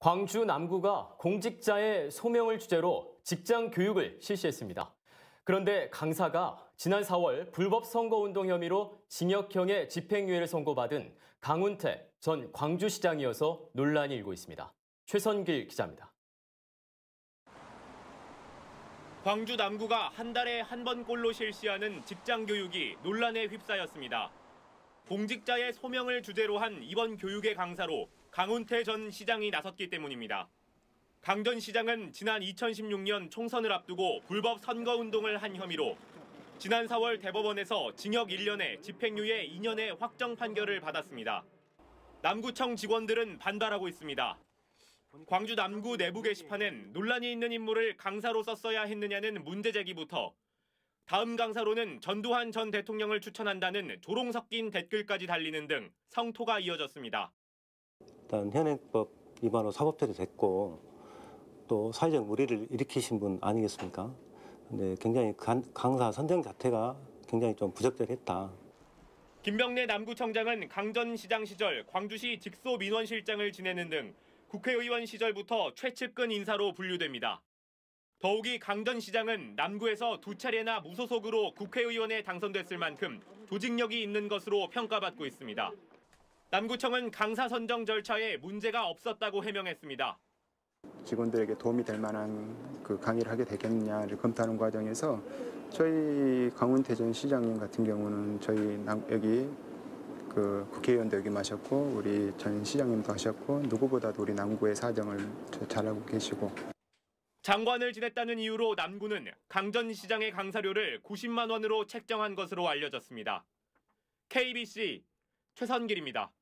광주 남구가 공직자의 소명을 주제로 직장 교육을 실시했습니다. 그런데 강사가 지난 4월 불법 선거운동 혐의로 징역형의 집행유예를 선고받은 강운태 전 광주시장이어서 논란이 일고 있습니다. 최선길 기자입니다. 광주 남구가 한 달에 한 번꼴로 실시하는 직장 교육이 논란에 휩싸였습니다. 공직자의 소명을 주제로 한 이번 교육의 강사로 강운태 전 시장이 나섰기 때문입니다. 강 전 시장은 지난 2016년 총선을 앞두고 불법 선거운동을 한 혐의로 지난 4월 대법원에서 징역 1년에 집행유예 2년의 확정 판결을 받았습니다. 남구청 직원들은 반발하고 있습니다. 광주 남구 내부 게시판엔 논란이 있는 인물을 강사로 썼어야 했느냐는 문제 제기부터 다음 강사로는 전두환 전 대통령을 추천한다는 조롱 섞인 댓글까지 달리는 등 성토가 이어졌습니다. 일단 현행법 위반으로 사법 처리 됐고 또 사회적 무리를 일으키신 분 아니겠습니까? 근데 굉장히 강사 선정 자체가 굉장히 좀 부적절했다. 김병래 남구청장은 강전 시장 시절 광주시 직소 민원실장을 지내는 등 국회의원 시절부터 최측근 인사로 분류됩니다. 더욱이 강전 시장은 남구에서 두 차례나 무소속으로 국회의원에 당선됐을 만큼 조직력이 있는 것으로 평가받고 있습니다. 남구청은 강사 선정 절차에 문제가 없었다고 해명했습니다. 직원들에게 도움이 될 만한 그 강의를 하게 되겠냐를 검토하는 과정에서 저희 강원태 전 시장님 같은 경우는 저희 여기 그 국회의원도 여기 마셨고 우리 전 시장님도 하셨고 누구보다도 우리 남구의 사정을 잘 알고 계시고 장관을 지냈다는 이유로 남구는 강전 시장의 강사료를 90만 원으로 책정한 것으로 알려졌습니다. KBC 최선길입니다.